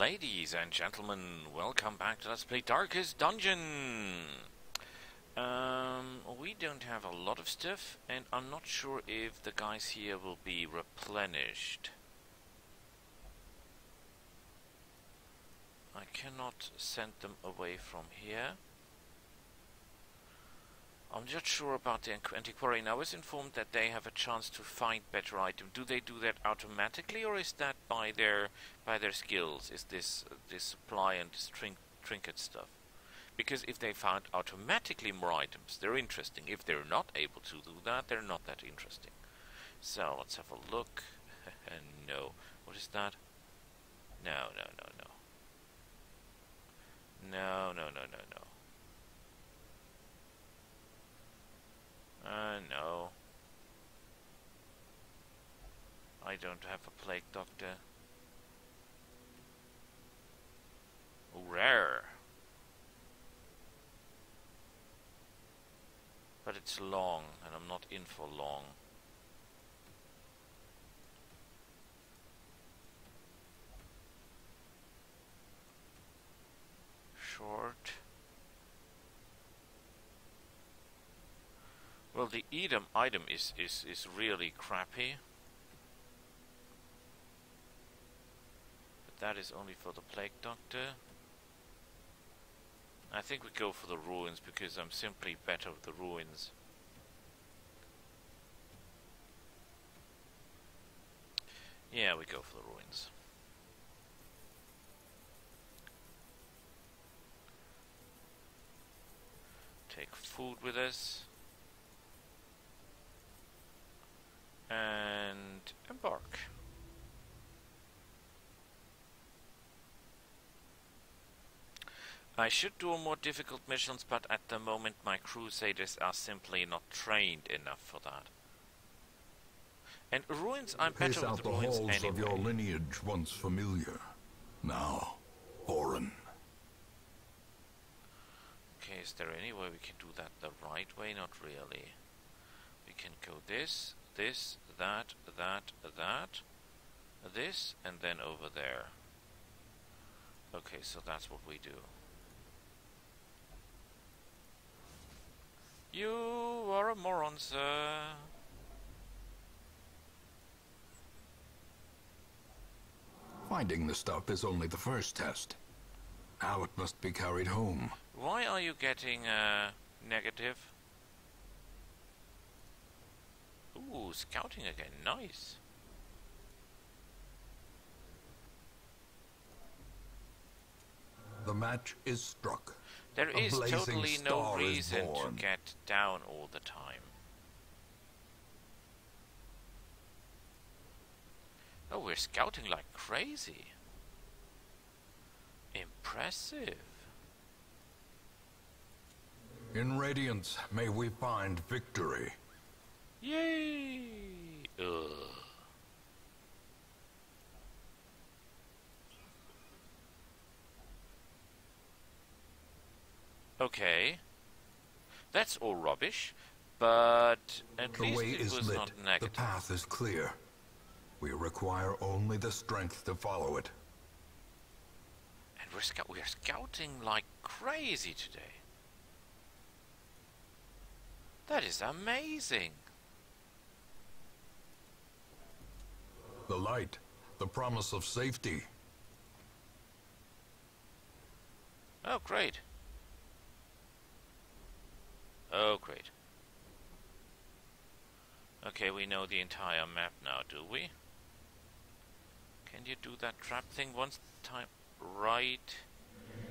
Ladies and gentlemen, welcome back to Let's Play Darkest Dungeon! Um, we don't have a lot of stuff, and I'm not sure if the guys here will be replenished. I cannot send them away from here. I'm not sure about the antiquarian. I was informed that they have a chance to find better items. Do they do that automatically, or is that by their by their skills? Is this uh, this supply and this trin trinket stuff? Because if they found automatically more items, they're interesting. If they're not able to do that, they're not that interesting. So let's have a look. no, what is that? No, no, no, no. No, no, no, no, no. Uh, no. I don't have a plague doctor. Rare. But it's long, and I'm not in for long. Short. Well, the item item is is is really crappy. But that is only for the plague doctor. I think we go for the ruins because I'm simply better with the ruins. Yeah, we go for the ruins. Take food with us. And embark. I should do more difficult missions, but at the moment my crusaders are simply not trained enough for that. And ruins, I'm Pace better out with the ruins halls anyway. of your lineage once familiar, now foreign. Okay, is there any way we can do that the right way? Not really. We can go this, this, that, that, that, this, and then over there. Okay, so that's what we do. You are a moron, sir. Finding the stuff is only the first test. Now it must be carried home. Why are you getting uh, negative? Scouting again. Nice. The match is struck. There is totally no reason to get down all the time. Oh, we're scouting like crazy. Impressive. In Radiance, may we find victory. Yay! Ugh. Okay. That's all rubbish, but at The least way it is was lit. not The negative. path is clear. We require only the strength to follow it. And we're, scou- we're scouting like crazy today. That is amazing. The light, the promise of safety. Oh, great. Oh, great. Okay, we know the entire map now, do we? Can you do that trap thing once time? Right.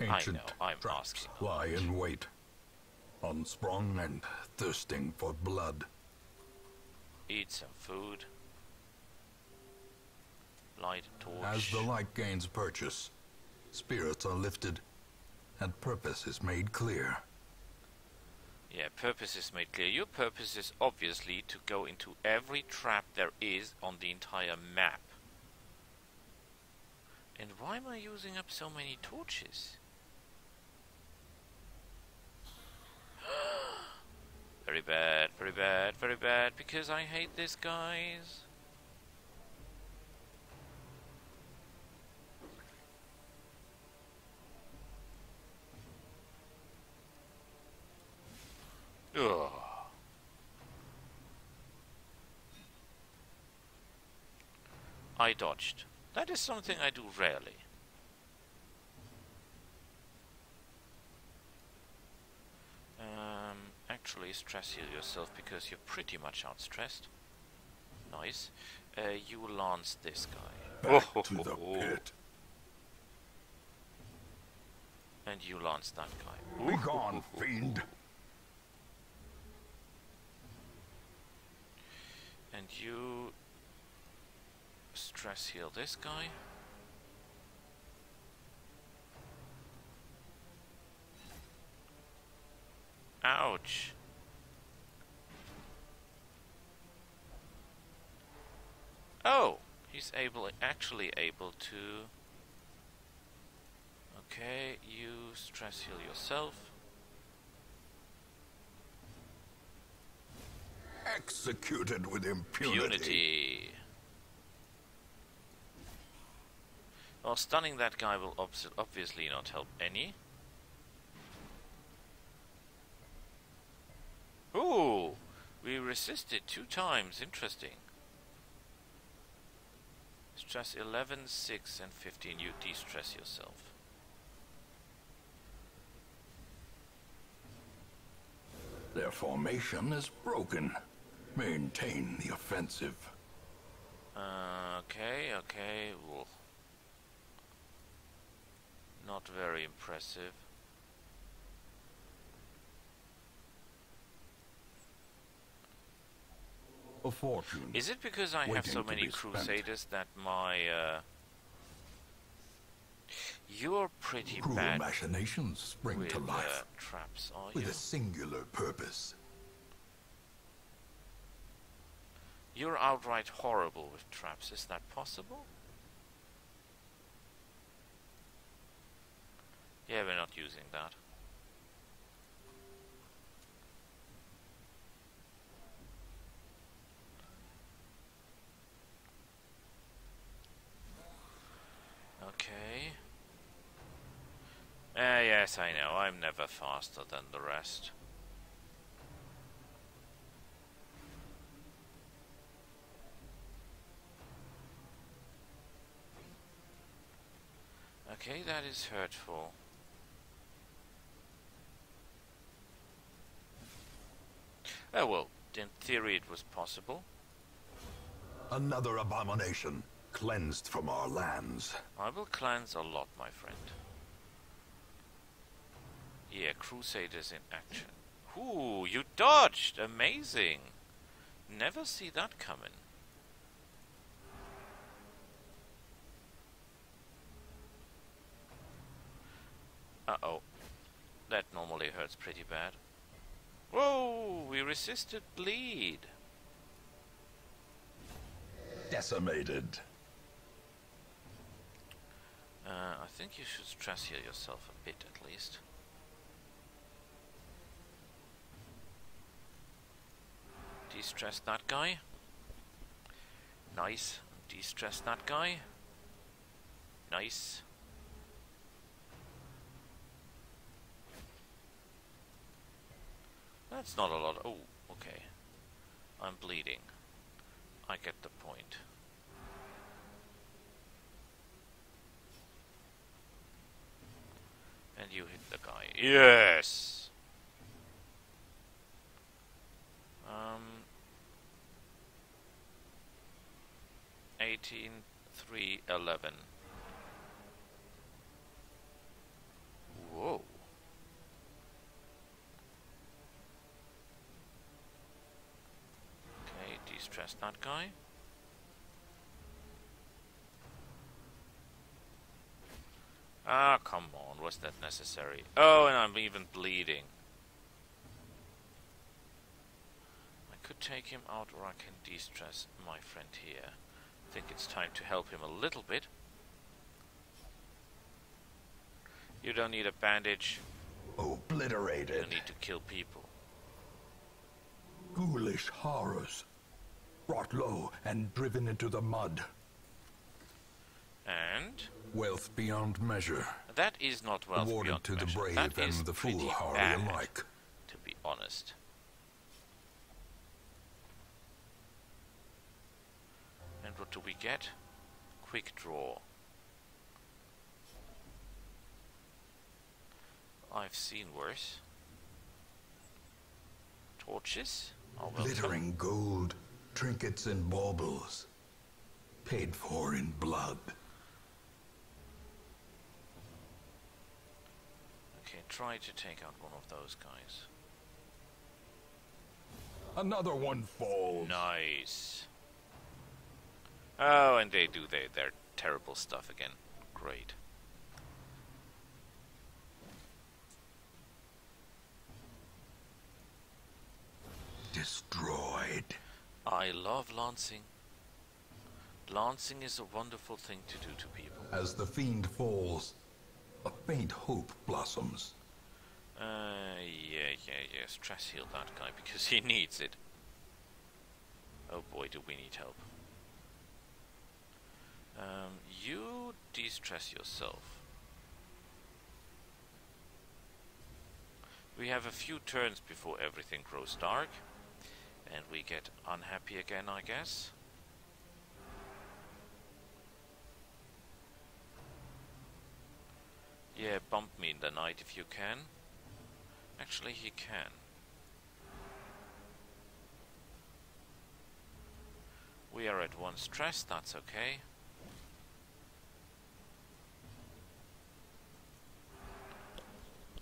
Ancient know, I'm traps asking lie in wait, unsprung and thirsting for blood. Eat some food. Light torch. As the light gains purchase, spirits are lifted, and purpose is made clear. Yeah, purpose is made clear. Your purpose is obviously to go into every trap there is on the entire map. And why am I using up so many torches? very bad, very bad, very bad, because I hate this, guys. I dodged. That is something I do rarely. Um, actually, stress heal yourself because you're pretty much outstressed. Nice. Uh, you lance this guy. Back to the pit. And you lance that guy. Be gone, fiend. And you stress heal this guy. Ouch. Oh, he's able, actually able to. Okay, you stress heal yourself. Executed with impunity. Impunity. Well, stunning that guy will obs obviously not help any. Ooh, we resisted two times. Interesting. Stress 11, 6, and 15. You de-stress yourself. Their formation is broken. Maintain the offensive. Uh, okay, okay. Not very impressive. A fortune. Is it because I have so many be spent. crusaders that my uh, you're pretty Cruel bad machinations spring with to uh, life traps, are with you? a singular purpose. You're outright horrible with traps. Is that possible? Yeah, we're not using that. Okay. Ah, yes, I know. I'm never faster than the rest. Okay, that is hurtful. Oh well, in theory it was possible. Another abomination cleansed from our lands. I will cleanse a lot, my friend. Yeah, Crusaders in action. Ooh, you dodged! Amazing! Never see that coming. Uh-oh. That normally hurts pretty bad. Whoa! We resisted bleed. Decimated. Uh, I think you should stress heal yourself a bit at least. De-stress that guy. Nice. De-stress that guy. Nice. That's not a lot. Oh, okay. I'm bleeding. I get the point. And you hit the guy. Yes! Um... 18, 3, 11. Whoa. That guy. Ah, come on, was that necessary? Oh, and I'm even bleeding. I could take him out or I can de-stress my friend here. I think it's time to help him a little bit. You don't need a bandage. You Obliterated. don't need to kill people. Ghoulish horrors. Brought low and driven into the mud. And Wealth beyond measure. that is not wealth awarded beyond to the measure. brave That is and the foolhardy bad, alike. to be honest. And what do we get? quick draw. I've seen worse. Torches? Oh, Glittering gold, trinkets and baubles. Paid for in blood. Okay, try to take out one of those guys. Another one falls. Nice. Oh, and they do their, their terrible stuff again. Great. Destroyed. I love lancing. Lancing is a wonderful thing to do to people. As the fiend falls, a faint hope blossoms. Uh, yeah, yeah, yeah. Stress heal that guy because he needs it. Oh boy, do we need help. Um, you de-stress yourself. We have a few turns before everything grows dark. And we get unhappy again, I guess. Yeah, bump me in the night if you can. Actually, he can. We are at one stress, that's okay.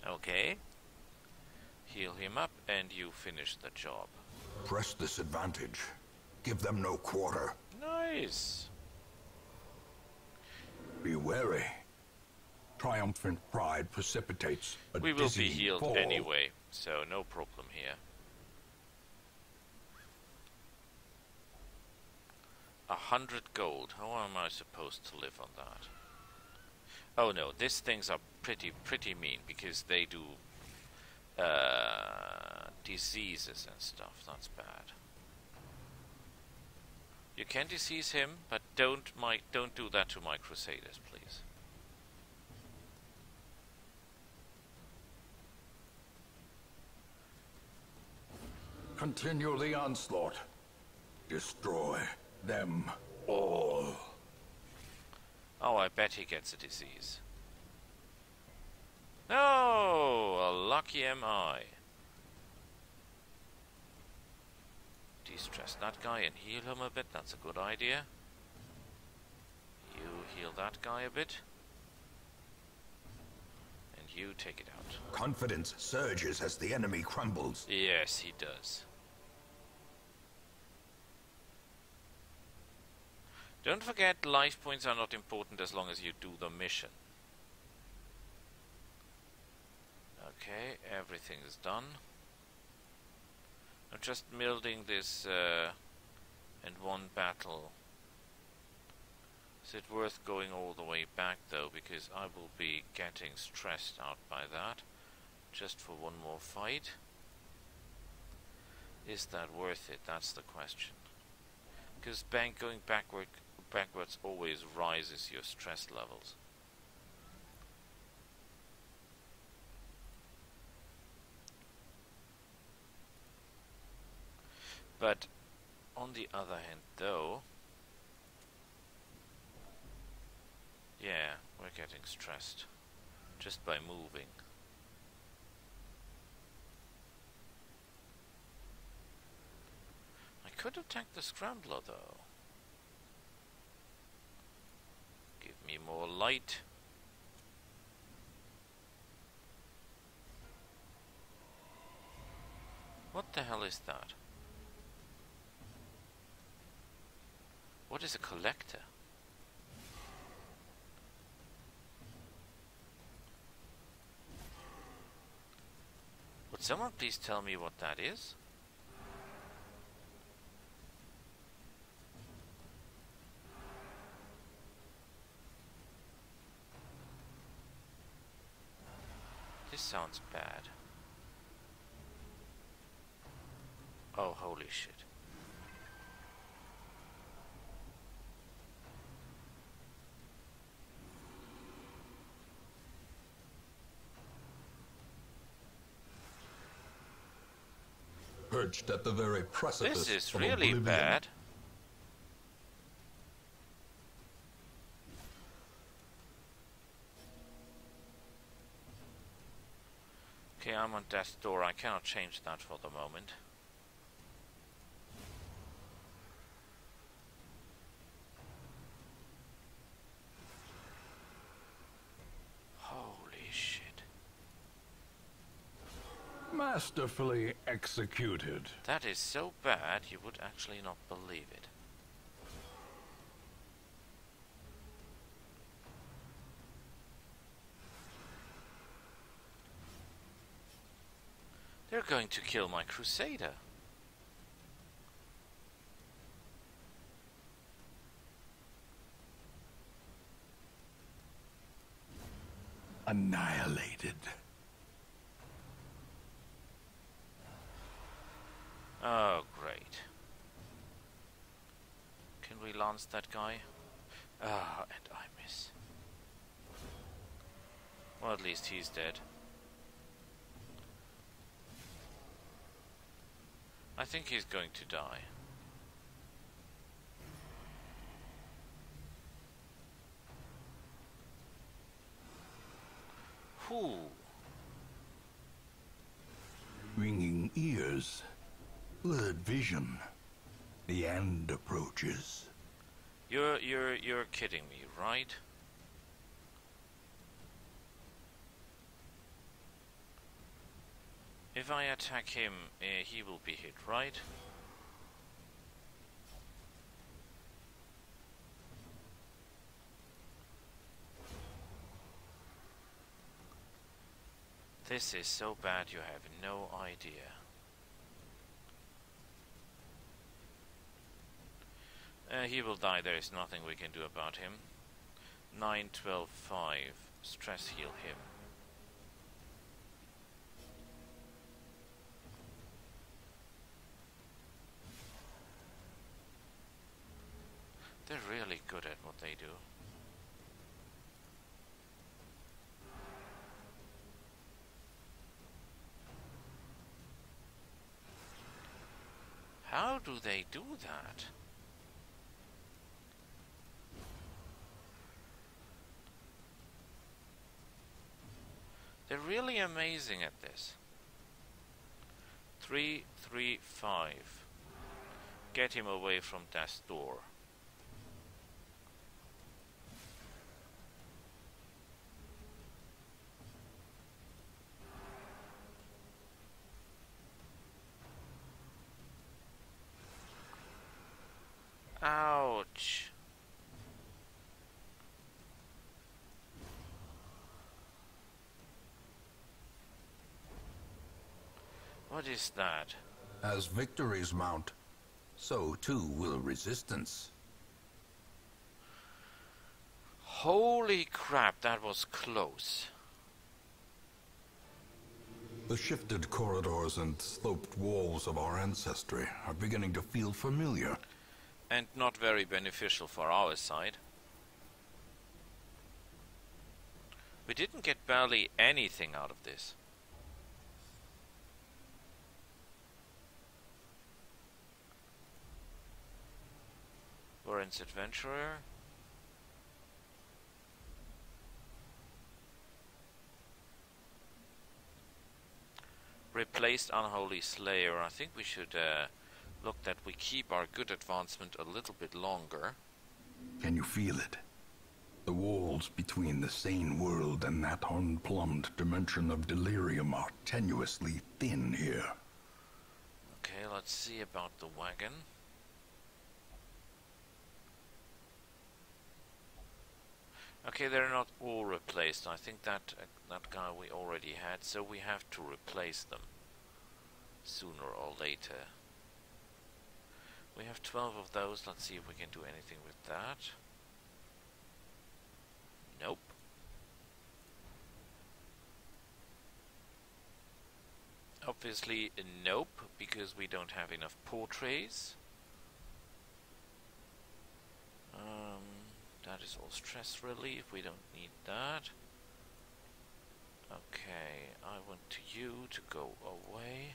Okay. Heal him up and you finish the job. Press this advantage. Give them no quarter. Nice. Be wary. Triumphant pride precipitates a We will be healed fall. anyway, so no problem here. A hundred gold. How am I supposed to live on that? Oh no, these things are pretty pretty mean because they do uh, diseases and stuff. That's bad. You can disease him, but don't my don't do that to my crusaders, please. Continue the onslaught. Destroy them all. Oh, I bet he gets a disease. Oh, no, lucky am I. De-stress that guy and heal him a bit, that's a good idea. You heal that guy a bit. And you take it out. Confidence surges as the enemy crumbles. Yes, he does. Don't forget, life points are not important as long as you do the mission. Okay, everything is done. I'm just building this uh, in one battle. Is it worth going all the way back though? Because I will be getting stressed out by that. Just for one more fight. Is that worth it? That's the question. Because bank going backward backwards always rises your stress levels. But on the other hand, though, yeah, we're getting stressed just by moving. I could attack the scrambler, though. Give me more light. What the hell is that? What is a collector? Would someone please tell me what that is? This sounds bad. Oh, holy shit. at the very precipice. This is really oblivion. bad. Okay, I'm on death's door. I cannot change that for the moment. Masterfully executed. That is so bad you would actually not believe it. They're going to kill my crusader. Annihilated. Oh, great. Can we lance that guy? Ah, and I miss. Well, at least he's dead. I think he's going to die. Whew. Ringing ears. Blurred vision. The end approaches. You're you're you're kidding me, right? If I attack him, uh, he will be hit, right? This is so bad you have no idea. Uh, he will die, there is nothing we can do about him. 9, 12, 5. Stress heal him. They're really good at what they do. How do they do that? They're really amazing at this. Three, three, five. Get him away from that door. Ouch. What is that? As victories mount, so too will resistance. Holy crap, that was close. The shifted corridors and sloped walls of our ancestry are beginning to feel familiar. And not very beneficial for our side. We didn't get barely anything out of this. Warren's Adventurer. Replaced Unholy Slayer. I think we should uh, look that we keep our good advancement a little bit longer. Can you feel it? The walls between the sane world and that unplumbed dimension of delirium are tenuously thin here. Okay, let's see about the wagon. Okay, they're not all replaced. I think that uh, that guy we already had, so we have to replace them sooner or later. We have 12 of those. Let's see if we can do anything with that. Nope. Obviously, nope, because we don't have enough portraits. Um, that is all stress relief. We don't need that. Okay, I want you to go away.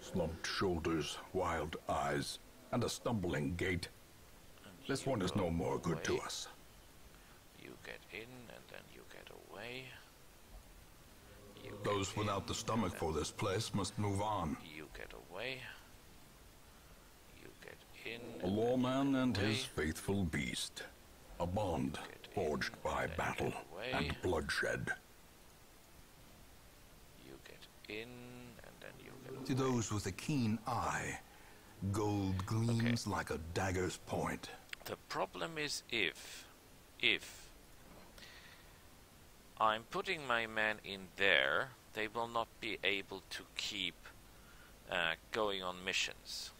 Slumped shoulders, wild eyes, and a stumbling gait. and This one is no more good to us. You get in and then you get away. You Those get without in, the stomach for this place must move on. You get away. You get in. A lawman and away. his faithful beast. A bond forged by battle and bloodshed. You get in, and then you get To those with a keen eye, gold gleams like a dagger's point. The problem is if, if I'm putting my men in there, they will not be able to keep uh, going on missions.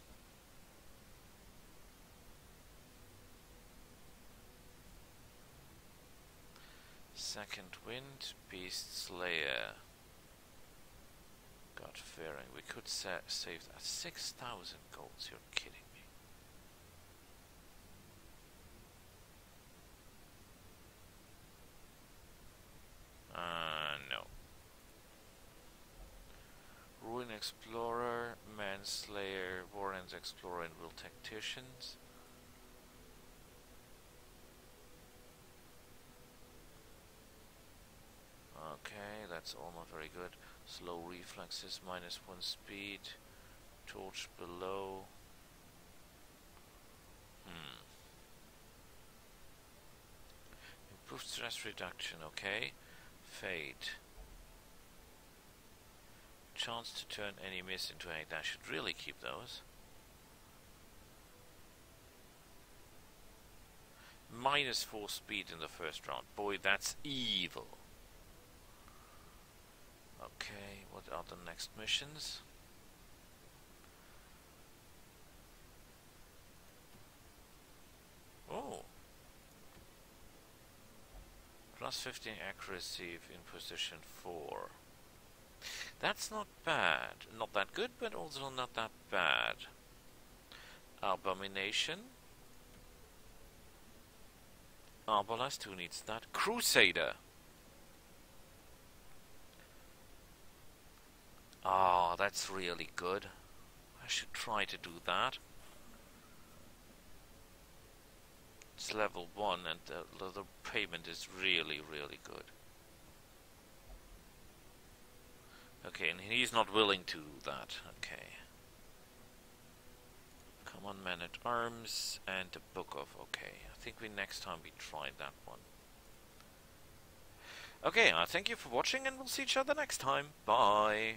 Second wind, beast slayer. God fearing, we could sa- save that. 6,000 golds, you're kidding me. Uh, no. Ruin Explorer, Manslayer, Warren's Explorer, and Weald Tacticians. Okay, that's all not very good. Slow reflexes, minus one speed. Torch below. Hmm. Improved stress reduction, okay. Fade. Chance to turn any miss into a. I should really keep those. Minus 4 speed in the first round. Boy, that's evil. Okay, what are the next missions? Oh. Plus 15 accuracy in position 4. That's not bad. Not that good, but also not that bad. Abomination. Arbalest, who needs that? Crusader. Ah, that's really good. I should try to do that. It's level 1 and the, the payment is really, really good. Okay, and he's not willing to do that. Okay. Come on, man at arms and the book of. Okay, I think we next time we try that one. Okay, uh, thank you for watching, and we'll see each other next time. Bye.